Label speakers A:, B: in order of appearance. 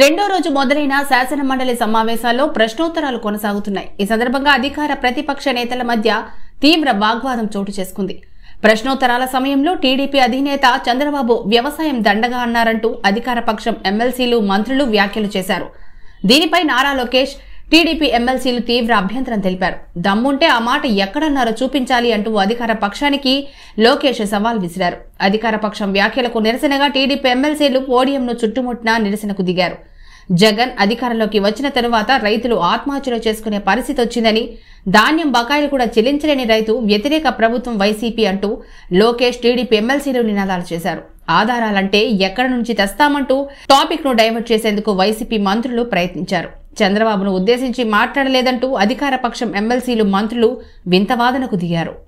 A: రెండో రోజు మొదలైన శాసన మండలి సమావేశాల్లో ప్రశ్నోత్తరాలు కొనసాగుతున్నాయి. ఈ సందర్భంగా అధికార ప్రతిపక్ష నేతల మధ్య తీవ్ర వాగ్వాదం చోటు చేసుకుంది. ప్రశ్నోత్తరాల సమయంలో టీడీపీ అధినేత చంద్రబాబు వ్యవసాయం దండగా అన్నారంటూ అధికార పక్షం ఎమ్మెల్సీలు మంత్రులు వ్యాఖ్యలు చేశారు. దీనిపై నారా లోకేష్ టీడీపీ ఎమ్మెల్సీలు తీవ్ర అభ్యంతరం తెలిపారు. దమ్ముంటే ఆ మాట ఎక్కడన్నారో చూపించాలి అంటూ అధికార పక్షానికి లోకేష్ సవాల్ విసిరారు. అధికార పక్షం వ్యాఖ్యలకు నిరసనగా టీడీపీ ఎమ్మెల్సీలు పోడియంను చుట్టుముట్టిన నిరసనకు దిగారు. జగన్ అధికారంలోకి వచ్చిన తరువాత రైతులు ఆత్మహత్యలు చేసుకునే పరిస్థితి వచ్చిందని ధాన్యం బకాయిలు కూడా చెల్లించలేని రైతు వ్యతిరేక ప్రభుత్వం వైసీపీ అంటూ లోకేష్ టీడీపీ ఎమ్మెల్సీలు నినాదాలు చేశారు. ఆధారాలంటే ఎక్కడి నుంచి తెస్తామంటూ టాపిక్ను డైవర్ట్ చేసేందుకు వైసీపీ మంత్రులు ప్రయత్నించారు. చంద్రబాబును ఉద్దేశించి మాట్లాడలేదంటూ అధికార పక్షం ఎమ్మెల్సీలు మంత్రులు వింతవాదనకు దిగారు.